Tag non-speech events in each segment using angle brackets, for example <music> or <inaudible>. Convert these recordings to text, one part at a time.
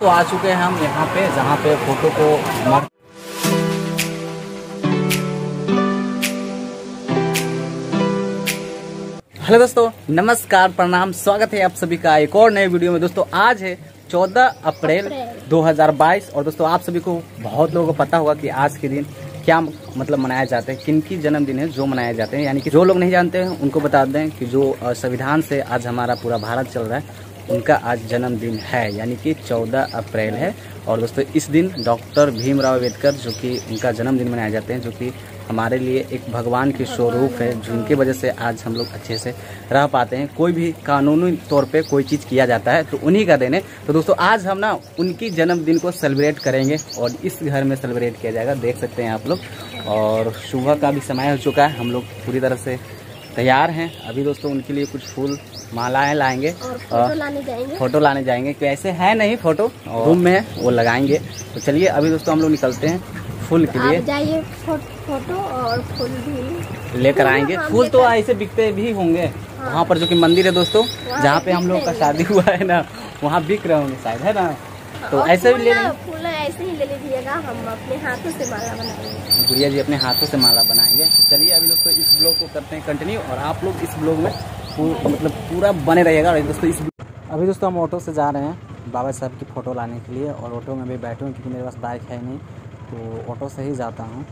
तो आ चुके हैं हम यहाँ पे जहाँ पे फ़ोटो को मर हेलो दोस्तों नमस्कार प्रणाम स्वागत है आप सभी का एक और नए वीडियो में। दोस्तों आज है 14 अप्रैल 2022 और दोस्तों आप सभी को बहुत लोगों को पता होगा कि आज के दिन क्या मतलब मनाया जाता है किन की जन्मदिन है जो मनाए जाते हैं यानी कि जो लोग नहीं जानते हैं उनको बता दें कि जो संविधान से आज हमारा पूरा भारत चल रहा है उनका आज जन्मदिन है, यानी कि 14 अप्रैल है। और दोस्तों, इस दिन डॉक्टर भीमराव अंबेडकर, जो कि उनका जन्मदिन मनाए जाते हैं, जो कि हमारे लिए एक भगवान के स्वरूप है, जिनके वजह से आज हम लोग अच्छे से रह पाते हैं। कोई भी कानूनी तौर पे कोई चीज़ किया जाता है तो उन्हीं का दिन तो दोस्तों, आज हम ना उनकी जन्मदिन को सेलिब्रेट करेंगे और इस घर में सेलिब्रेट किया जाएगा, देख सकते हैं आप लोग। और सुबह का भी समय हो चुका है, हम लोग पूरी तरह से तैयार हैं। अभी दोस्तों उनके लिए कुछ फूल मालाएँ लाएँगे। और फ़ोटो लाने जाएँगे। फ़ोटो लाने जाएँगे। वैसे है नहीं फ़ोटो। रूम में है वो लगाएँगे। तो चलिए अभी दोस्तों हम लोग निकलते हैं फूल के लिए। जाइए फ़ोटो और फूल भी लेकर आएँगे। हाँ, फूल तो ऐसे बिकते भी होंगे। वहाँ पर जो कि मंदिर है दोस्तों जहाँ पे हम लोग का शादी हुआ है ना वहाँ बिक रहे होंगे शायद है ना? तो ऐसे भी ले। फूल ऐसे ही ले लीजिएगा हम अपने हाथों से माला बनाएँगे। गुड़िया जी अपने हाथों से माला बनाएँगे। तो चलिए अभी दोस्तों इस ब्लॉग को करते हैं कंटिन्यू और आप लोग इस ब्लॉग में मतलब पूरा बने रहिएगा। और दोस्तों इस अभी दोस्तों हम ऑटो से जा रहे हैं बाबा साहब की फ़ोटो लाने के लिए और ऑटो में भी बैठे हूँ क्योंकि मेरे पास बाइक है नहीं तो ऑटो से ही जाता हूँ।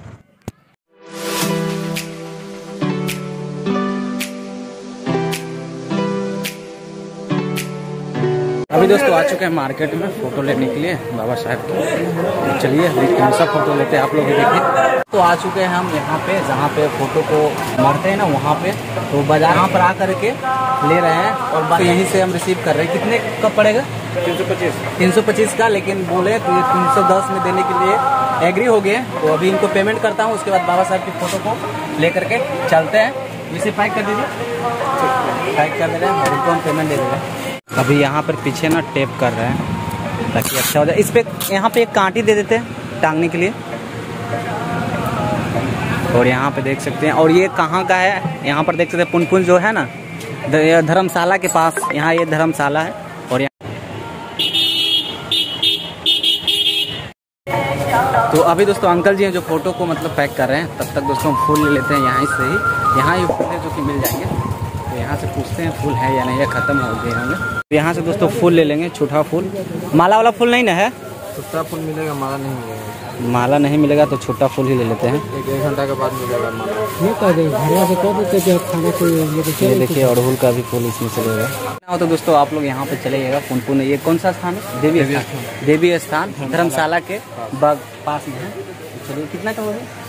अभी दोस्तों आ चुके हैं मार्केट में फ़ोटो लेने के लिए बाबा साहब की। तो चलिए अभी कौन सा फ़ोटो लेते हैं आप लोग भी देखिए तो आ चुके हैं हम यहाँ पे जहाँ पे फ़ोटो को मारते हैं ना वहाँ पे। तो बाज़ार यहाँ पर आ करके ले रहे हैं और बाकी यहीं से हम रिसीव कर रहे हैं। कितने का पड़ेगा? तीन सौ पच्चीस। तीन सौ पच्चीस का लेकिन बोले तो ये तीन सौ दस में देने के लिए एग्री हो गए तो अभी इनको पेमेंट करता हूँ उसके बाद बाबा साहब की फ़ोटो को ले करके चलते हैं। इसे पैक कर दीजिए। पैक कर दे रहे हैं और इनको हम पेमेंट दे दे रहे हैं। अभी यहाँ पर पीछे ना टेप कर रहे हैं, ताकि अच्छा हो जाए। इस पे यहाँ पे एक कांटी दे देते हैं टांगने के लिए। और यहाँ पे देख सकते हैं, और ये कहाँ का है? यहाँ पर देख सकते हैं, पुनपुन जो है ना धर्मशाला के पास, यहाँ ये धर्मशाला है, और यहाँ तो अभी दोस्तों अंकल जी हैं जो फ़ोटो को मतलब पैक कर रहे हैं, तब तक दोस्तों फूल ले लेते हैं यहाँ से ही। यहाँ ये फूल है जो कि मिल जाएँगे। तो यहाँ से पूछते हैं फूल है या नहीं या ख़त्म हो गए होंगे। तो यहाँ से दोस्तों फूल ले लेंगे छोटा फूल। माला वाला फूल नहीं ना है? छोटा फूल मिलेगा माला नहीं मिलेगा माला नहीं मिलेगा तो छोटा फूल ही ले लेते हैं। एक एक घंटा के बाद मिलेगा माला। ये कह दें कह देते कि खाना कोई ये देखिए अड़हुल का भी फूल इसमें चलेगा हो। तो दोस्तों आप लोग यहाँ पे चलेगा पुनपुन ये कौन सा स्थान है? देवी स्थान। देवी स्थान। धर्मशाला। के बाग पास में है। तो चलिए कितना का होगा?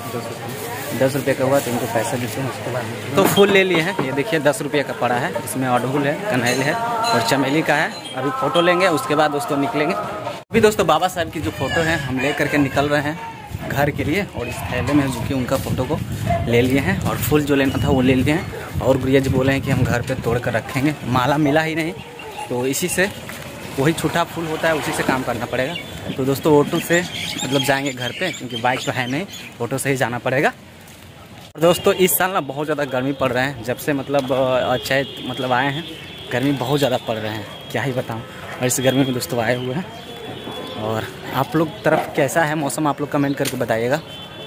दस रुपये का हुआ तो इनको पैसा देते हैं, उसके बाद तो फूल ले लिए हैं। ये देखिए, दस रुपये का पड़ा है। इसमें अड़हुल है, कन्हैल है और चमेली का है। अभी फ़ोटो लेंगे, उसके बाद दोस्तों निकलेंगे। अभी दोस्तों, बाबा साहब की जो फ़ोटो है, हम ले करके निकल रहे हैं घर के लिए और इस थैले में जो कि उनका फ़ोटो को ले लिए हैं और फूल जो लेना था वो ले लिए हैं। और गुड़िया जी बोले हैं कि हम घर पर तोड़ कर रखेंगे। माला मिला ही नहीं तो इसी से वही छोटा फूल होता है उसी से काम करना पड़ेगा। तो दोस्तों ऑटो से मतलब जाएँगे घर पे क्योंकि बाइक तो है नहीं ऑटो से ही जाना पड़ेगा। और दोस्तों इस साल ना बहुत ज़्यादा गर्मी पड़ रहे हैं जब से मतलब अ, चैत मतलब आए हैं गर्मी बहुत ज़्यादा पड़ रहे हैं क्या ही बताऊँ। और इस गर्मी में दोस्तों आए हुए हैं। और आप लोग तरफ़ कैसा है मौसम आप लोग कमेंट करके बताइएगा।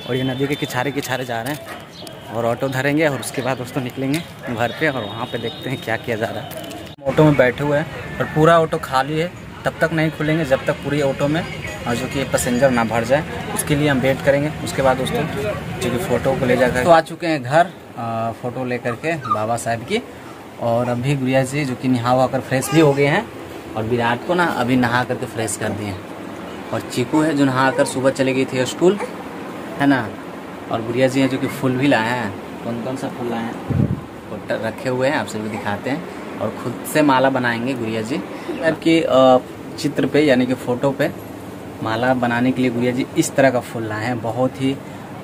और ये नदी के किनारे किनारे जा रहे हैं और ऑटो धरेंगे और उसके बाद दोस्तों निकलेंगे घर पे और वहाँ पे देखते हैं क्या किया जा रहा है। ऑटो में बैठे हुए हैं। और पूरा ऑटो खाली है। तब तक नहीं खुलेंगे, जब तक पूरी ऑटो में, और जो कि पैसेंजर ना भर जाए, उसके लिए हम वेट करेंगे। उसके बाद दोस्तों, जो कि फ़ोटो को ले जाकर तो आ चुके हैं घर फ़ोटो ले करके बाबा साहब की। और अभी गुड़िया जी, जो कि नहा हुआ कर फ्रेश भी हो गए हैं, और विराट को ना अभी नहा करके फ्रेश कर दिए हैं। और चीकू है, जो नहा कर सुबह चले गई थी स्कूल है ना? और गुड़िया जी हैं, जो कि फूल भी लाए हैं। कौन कौन सा फूल लाए हैं? रखे हुए हैं आपसे भी दिखाते हैं। और खुद से माला बनाएँगे गुड़िया जी। आपकी चित्र पे, यानी कि फ़ोटो पे माला बनाने के लिए गुड़िया जी इस तरह का फूल लाए हैं। बहुत ही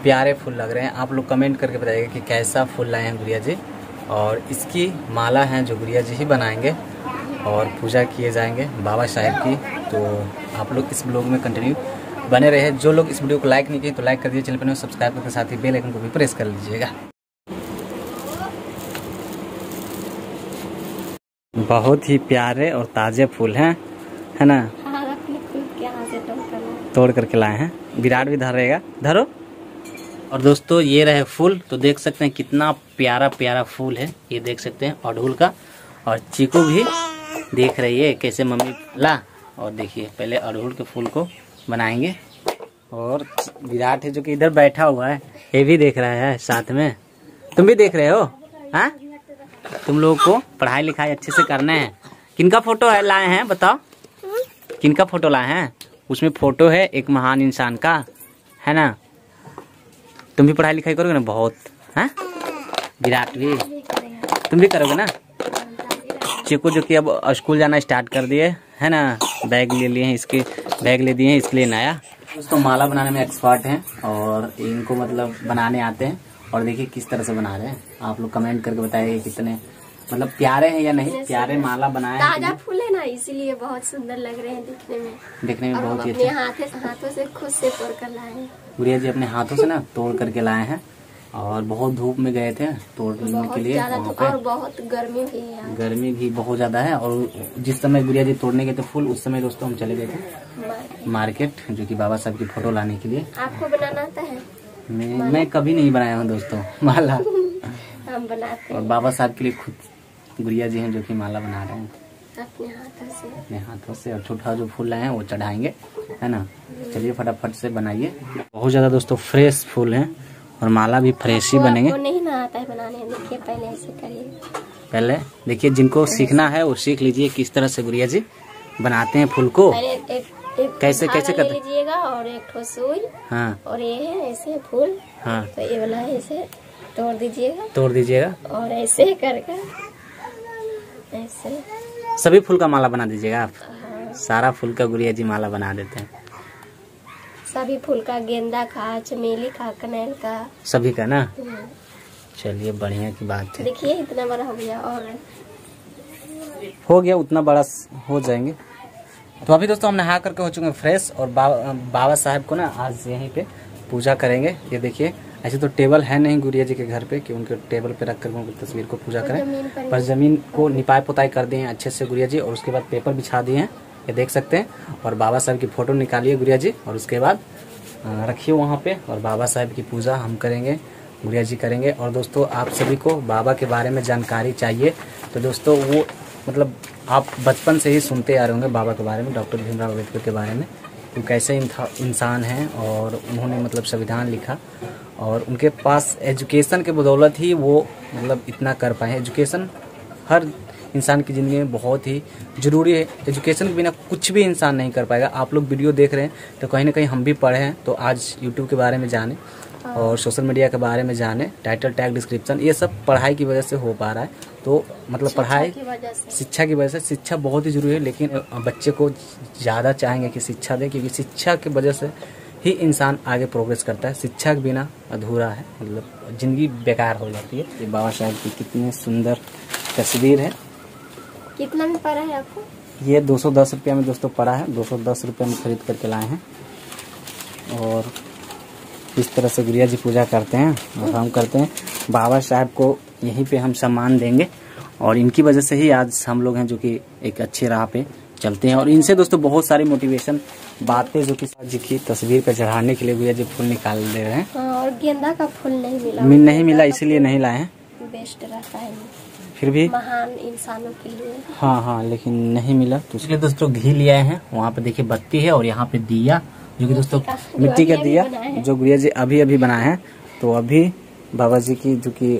प्यारे फूल लग रहे हैं। आप लोग कमेंट करके बताइएगा कि कैसा फूल लाए हैं गुड़िया जी। और इसकी माला है जो गुड़िया जी ही बनाएँगे और पूजा किए जाएँगे बाबा साहेब की। तो आप लोग इस ब्लॉग में कंटिन्यू बने रहे। जो लोग इस वीडियो को लाइक नहीं किए तो लाइक कर दीजिए। चैनल पर सब्सक्राइब करके साथ ही बेल आइकन को भी प्रेस कर लीजिएगा। बहुत ही प्यारे और ताज़े फूल हैं है ना? हाँ तोड़ करके लाए हैं। विराट भी धरेगा धरो। और दोस्तों ये रहे फूल तो देख सकते हैं कितना प्यारा प्यारा फूल है। ये देख सकते हैं अड़हुल का। और चीकू भी देख रही है कैसे मम्मी ला। और देखिए पहले अड़हुल के फूल को बनाएँगे। और विराट है जो कि इधर बैठा हुआ है। ये भी देख रहा है साथ में। तुम भी देख रहे हो? हाँ? तुम लोगों को पढ़ाई लिखाई अच्छे से करना है। किनका फ़ोटो है, लाए हैं, बताओ। किनका फ़ोटो लाए हैं? उसमें फ़ोटो है एक महान इंसान का, है ना? तुम भी पढ़ाई लिखाई करोगे ना बहुत, है? विराट भी। तुम भी करोगे ना? चिकू जो कि अब स्कूल जाना स्टार्ट कर दिए, है ना? बैग ले लिए हैं इसके, बैग ले दिए हैं इसके लिए नया। दोस्तों, माला बनाने में एक्सपर्ट हैं और इनको मतलब बनाने आते हैं। और देखिए किस तरह से बना रहे हैं। आप लोग कमेंट करके बताइए कितने मतलब प्यारे हैं या नहीं प्यारे माला बनाए ताज़ा फूल है ना इसीलिए बहुत सुंदर लग रहे हैं दिखने में? देखने में बहुत ही अच्छे। हाथे हाथों से खुद से तोड़ कर लाए हैं। गुड़िया जी अपने हाथों से ना तोड़ करके लाए हैं और बहुत धूप में गए थे तोड़ने के लिए वहाँ और बहुत गर्मी भी है गर्मी भी बहुत ज़्यादा है और जिस समय गुड़िया जी तोड़ने गए थे फूल उस समय दोस्तों हम चले गए थे। मार्केट जो कि बाबा साहब की फ़ोटो लाने के लिए। आपको बनाना आता है? मैं मैं कभी नहीं बनाया हूँ दोस्तों <laughs> माला। हम बनाते और बाबा साहब के लिए खुद गुड़िया जी हैं जो कि माला बना रहे हैं। अपने हाथों से। अपने हाथों से और छोटा जो फूल लाए हैं वो चढ़ाएँगे है ना? चलिए फटाफट से बनाइए। बहुत ज़्यादा दोस्तों फ्रेश फूल हैं और माला भी फ्रेश ही बनेंगे। नहीं ना आता है बनाने? देखिए पहले ऐसे करिए। पहले देखिए जिनको सीखना है वो सीख लीजिए किस तरह से गुड़िया जी बनाते हैं फूल को। एक एक कैसे- कैसे कर लीजिएगा और एक ठो सुई। हाँ। और ये है ऐसे फूल। हाँ। तो ये वाला है ऐसे तोड़ दीजिएगा। तोड़ दीजिएगा। और ऐसे करके ऐसे। सभी फूल का माला बना दीजिएगा आप। हाँ, सारा फूल का गुड़िया जी माला बना देते हैं। सभी फूल का गेंदा का चमेली का कनेल का। सभी का ना? हम्म, चलिए बढ़िया की बात है। देखिए इतना बड़ा हो गया और हो गया उतना बड़ा हो जाएँगे। तो अभी दोस्तों हम नहा करके हो चुके हैं फ्रेश और बा, बाबा साहब को ना आज यहीं पे पूजा करेंगे। ये देखिए ऐसे तो टेबल है नहीं गुड़िया जी के घर पे कि उनके टेबल पे रख कर उनकी तस्वीर को पूजा करें। पर ज़मीन को निपाई पोताई कर दिए हैं अच्छे से गुड़िया जी और उसके बाद पेपर बिछा दिए हैं ये देख सकते हैं। और बाबा साहब की फ़ोटो निकालिए गुड़िया जी और उसके बाद रखिए वहाँ पे और बाबा साहब की पूजा हम करेंगे गुड़िया जी करेंगे। और दोस्तों आप सभी को बाबा के बारे में जानकारी चाहिए तो दोस्तों वो मतलब आप बचपन से ही सुनते आ रहे होंगे बाबा के बारे में, डॉक्टर भीमराव अंबेडकर के बारे में। वो कैसे इंसान हैं और उन्होंने मतलब संविधान लिखा और उनके पास एजुकेशन के बदौलत ही वो मतलब इतना कर पाए एजुकेशन हर इंसान की ज़िंदगी में बहुत ही ज़रूरी है। एजुकेशन के बिना कुछ भी इंसान नहीं कर पाएगा। आप लोग वीडियो देख रहे हैं तो कहीं ना कहीं हम भी पढ़े हैं तो आज यूट्यूब के बारे में जाने और सोशल मीडिया के बारे में जाने, टाइटल, टैग, डिस्क्रिप्शन, ये सब पढ़ाई की वजह से हो पा रहा है। तो मतलब पढ़ाई शिक्षा की वजह से शिक्षा बहुत ही ज़रूरी है लेकिन बच्चे को ज़्यादा चाहेंगे कि शिक्षा दें क्योंकि शिक्षा की वजह से ही इंसान आगे प्रोग्रेस करता है। शिक्षा के बिना अधूरा है मतलब ज़िंदगी बेकार हो जाती है। ये बाबा साहेब की कितनी सुंदर तस्वीर है। कितना में पड़ा है आपको? ये दो सौ दस रुपया में दोस्तों पड़ा है दो सौ दस रुपये में खरीद करके लाए हैं। और इस तरह से गुड़िया जी पूजा करते हैं और हम करते हैं। बाबा साहब को यहीं पे हम सम्मान देंगे और इनकी वजह से ही आज हम लोग हैं जो कि एक अच्छे राह पे चलते हैं। और इनसे दोस्तों बहुत सारी मोटिवेशन बातें जो कि जी की तस्वीर पे चढ़ाने के लिए गुड़िया जी फूल निकाल दे रहे हैं। हाँ, और गेंदा का फूल नहीं मिला। नहीं मिला इसीलिए नहीं लाए हैं। बेस्ट रहता है। फिर भी? महान इंसानों के लिए। हाँ हाँ लेकिन नहीं मिला तो इसलिए दोस्तों घी लिया है। वहाँ पे देखिए बत्ती है और यहाँ पे दिया जो कि दोस्तों मिट्टी का दिया जो गुड़िया जी अभी अभी बनाए हैं तो अभी बाबा जी की जो कि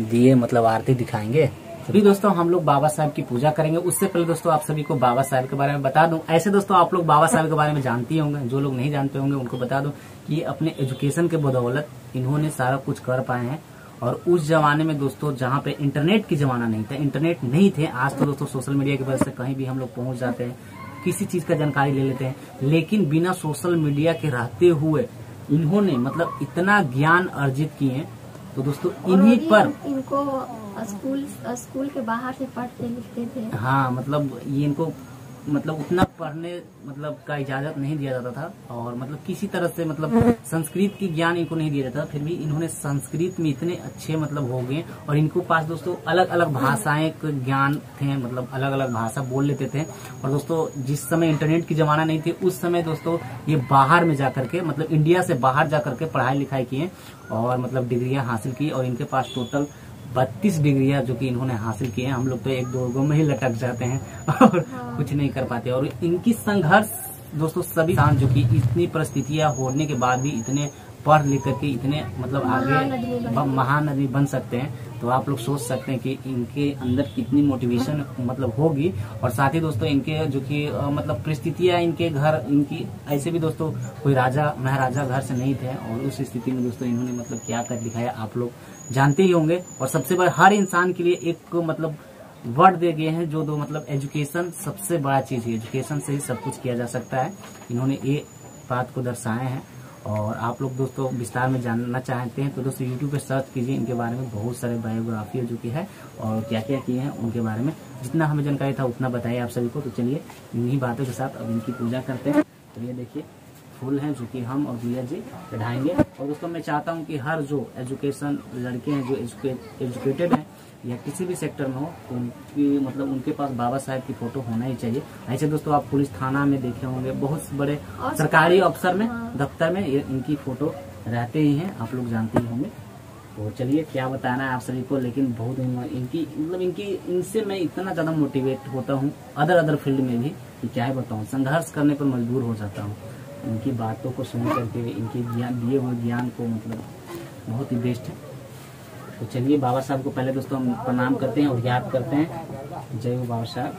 दिए मतलब आरती दिखाएँगे। अभी दोस्तों हम लोग बाबा साहब की पूजा करेंगे। उससे पहले दोस्तों आप सभी को बाबा साहब के बारे में बता दूँ। ऐसे दोस्तों आप लोग बाबा साहब के बारे में जानते होंगे जो लोग नहीं जानते होंगे उनको बता दूँ कि अपने एजुकेशन के बदौलत इन्होंने सारा कुछ कर पाए हैं। और उस जमाने में दोस्तों जहाँ पे इंटरनेट की जमाना नहीं था इंटरनेट नहीं थे आज तो दोस्तों सोशल मीडिया की वजह से कहीं भी हम लोग पहुँच जाते हैं। किसी चीज़ का जानकारी ले लेते हैं। लेकिन बिना सोशल मीडिया के रहते हुए इन्होंने मतलब इतना ज्ञान अर्जित किए हैं। तो दोस्तों इन्हीं पर इनको स्कूल स्कूल के बाहर से पढ़ते लिखते थे। हाँ मतलब ये इनको मतलब उतना पढ़ने मतलब का इजाज़त नहीं दिया जाता था और मतलब किसी तरह से मतलब संस्कृत की ज्ञान इनको नहीं दिया जाता, फिर भी इन्होंने संस्कृत में इतने अच्छे मतलब हो गए और इनको पास दोस्तों अलग अलग भाषाएँ ज्ञान थे मतलब अलग अलग भाषा बोल लेते थे। और दोस्तों जिस समय इंटरनेट की जमाना नहीं थी, उस समय दोस्तों ये बाहर में जाकर के मतलब इंडिया से बाहर जाकर के पढ़ाई लिखाई किए और मतलब डिग्रियाँ हासिल की और इनके पास टोटल बत्तीस डिग्रियाँ जो कि इन्होंने हासिल की हैं। हम लोग तो एक दो गो में ही लटक जाते हैं <laughs> और कुछ नहीं कर पाते। और इनकी संघर्ष दोस्तों सभी इंसान जो कि इतनी परिस्थितियाँ होने के बाद भी इतने पढ़ लिख करके इतने मतलब आगे बन महान आदमी बन सकते हैं। तो आप लोग सोच सकते हैं कि इनके अंदर कितनी मोटिवेशन मतलब होगी। और साथ ही दोस्तों इनके जो कि मतलब परिस्थितियाँ इनके घर इनकी ऐसे भी दोस्तों कोई राजा महाराजा घर से नहीं थे। और उस स्थिति में दोस्तों इन्होंने मतलब क्या कर दिखाया आप लोग जानते ही होंगे। और सबसे बड़ा, हर इंसान के लिए एक मतलब वर्ड दे गए हैं, जो दो मतलब एजुकेशन सबसे बड़ा चीज़ है। एजुकेशन से ही सब कुछ किया जा सकता है। इन्होंने ये बात को दर्शाए हैं। और आप लोग दोस्तों, विस्तार में जानना चाहते हैं तो दोस्तों यूट्यूब पे सर्च कीजिए। इनके बारे में बहुत सारे बायोग्राफी जो कि है। और क्या क्या किए हैं, उनके बारे में जितना हमें जानकारी था, उतना बताइए आप सभी को। तो चलिए, इन्हीं बातों के साथ अब इनकी पूजा करते हैं। तो ये देखिए फूल हैं जो कि हम और भैया जी चढ़ाएँगे और दोस्तों मैं चाहता हूँ कि हर जो एजुकेशन लड़के हैं जो एजुकेटेड हैं या किसी भी सेक्टर में हो तो उनकी मतलब उनके पास बाबा साहेब की फ़ोटो होना ही चाहिए। ऐसे दोस्तों आप पुलिस थाना में देखे होंगे बहुत बड़े सरकारी अफसर में हाँ। दफ्तर में ये इनकी फ़ोटो रहते ही हैं आप लोग जानते ही होंगे। तो चलिए क्या बताना है आप सभी को लेकिन बहुत इनकी मतलब इनकी इनसे मैं इतना ज़्यादा मोटिवेट होता हूँ अदर अदर फ़ील्ड में भी कि क्या ही बताऊँ संघर्ष करने पर मजबूर हो जाता हूँ। इनकी बातों को सुन करके इनके ज्ञान दिए हुए ज्ञान को मतलब बहुत ही बेस्ट है। तो चलिए बाबा साहब को पहले दोस्तों हम प्रणाम करते हैं और याद करते हैं। जय हो बाबा साहब।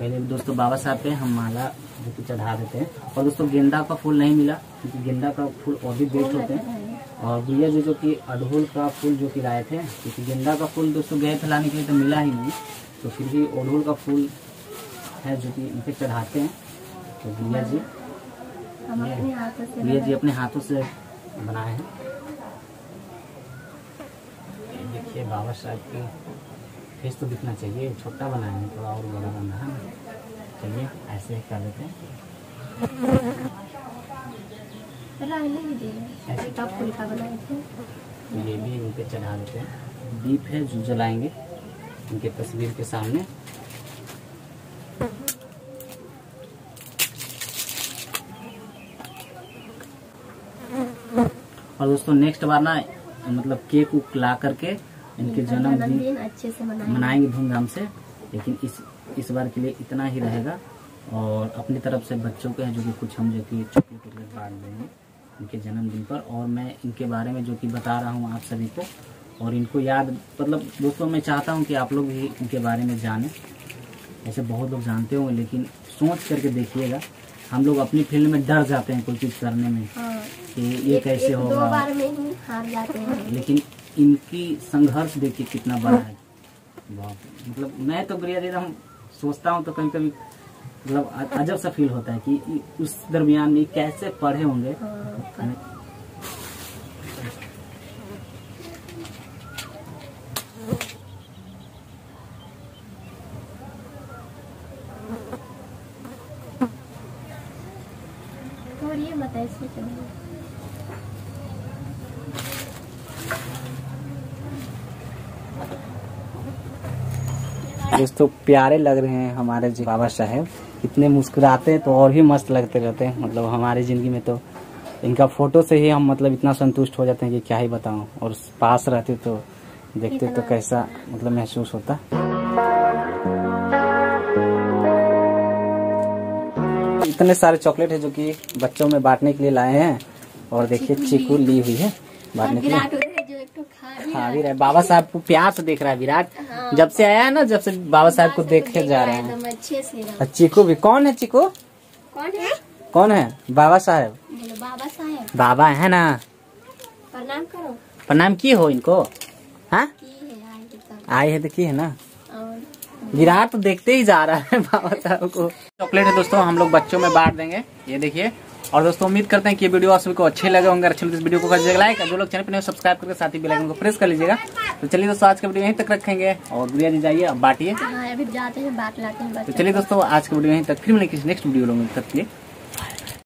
पहले दोस्तों बाबा साहब पे हम माला जो कि चढ़ा देते हैं। और दोस्तों गेंदा का फूल नहीं मिला क्योंकि गेंदा का फूल और भी बेस्ट होते हैं। और भैया जी जो कि अड़हुल का फूल जो कि लाए थे क्योंकि गेंदा का फूल दोस्तों गए थे लाने के लिए तो मिला ही नहीं। तो फिर भी अड़हुल का फूल है जो कि इनके चढ़ाते हैं। तो भैया जी अपने हाथों से भैया जी बनाए। अपने हाथों से बनाए हैं। देखिए बाबा साहब की फेस तो दिखना चाहिए छोटा बनाए हैं थोड़ा और बड़ा बना है। चलिए ऐसे ही कर लेते हैं। ये भी इनके चढ़ा देते हैं। दीप है जो जलाएँगे उनके तस्वीर के सामने। और दोस्तों नेक्स्ट बार ना मतलब केक उक ला करके इनके जन्मदिन अच्छे से मनाए मनाएँगे धूमधाम से। लेकिन इस इस बार के लिए इतना ही रहेगा। और अपनी तरफ़ से बच्चों के है जो कि कुछ हम जो कि चॉकलेट वॉकलेट बांट देंगे इनके जन्मदिन पर। और मैं इनके बारे में जो कि बता रहा हूँ आप सभी को और इनको याद मतलब दोस्तों मैं चाहता हूँ कि आप लोग भी इनके बारे में जानें। ऐसे बहुत लोग जानते होंगे लेकिन सोच करके देखिएगा हम लोग अपनी फ़ील्ड में डर जाते हैं कोई चीज़ करने में। हाँ। कि ये एक- कैसे एक दो होगा? बार में ही हार जाते हैं। लेकिन इनकी संघर्ष देखिए कितना बड़ा है। मतलब मैं तो जी हम सोचता हूँ तो कभी कभी मतलब अजब सा फील होता है कि उस दरमियान में कैसे पढ़े होंगे। हाँ, और ये मत दोस्तों प्यारे लग रहे हैं हमारे जी बाबा साहेब। इतने मुस्कुराते हैं तो और भी मस्त लगते रहते हैं। मतलब हमारी ज़िंदगी में तो इनका फ़ोटो से ही हम मतलब इतना संतुष्ट हो जाते हैं कि क्या ही बताऊँ। और पास रहते तो देखते तो कैसा मतलब महसूस होता। इतने सारे चॉकलेट है जो कि बच्चों में बांटने के लिए लाए हैं। और देखिए चीकू ली। हुई है बांटने के लिए। तो खा भी हाँ विराट बाबा साहब को प्यार से देख रहा है विराट। जब से आया है ना जब से बाबा साहब को देखे जा रहे है। अच्छे चीकू भी कौन है चीकू? कौन है? कौन है? बाबा साहब। बाबा साहेब। बाबा है ना? प्रणाम करो। प्रणाम की हो इनको? हाँ? की है आए के आए है है ना? विराट तो देखते ही जा रहा है बाबा साहब को। चॉकलेट है दोस्तों हम लोग बच्चों में बांट देंगे। ये देखिए और दोस्तों उम्मीद करते हैं कि ये वीडियो आप सभी को अच्छे लगे होंगे। अच्छे लगे तो इस वीडियो को कर दीजिएगा लाइक जो लोग चैनल पर नहीं सब्सक्राइब करके साथ ही बेल को प्रेस कर लीजिएगा। तो चलिए दोस्तों आज का वीडियो यहीं तक रखेंगे और गुड़िया जी जाइए बांटिए। हाँ अभी जाते बात लाते तो चलिए दोस्तों आज का वीडियो यहीं तक। फिर मिलेंगे किसी नेक्स्ट वीडियो लोग तक के लिए।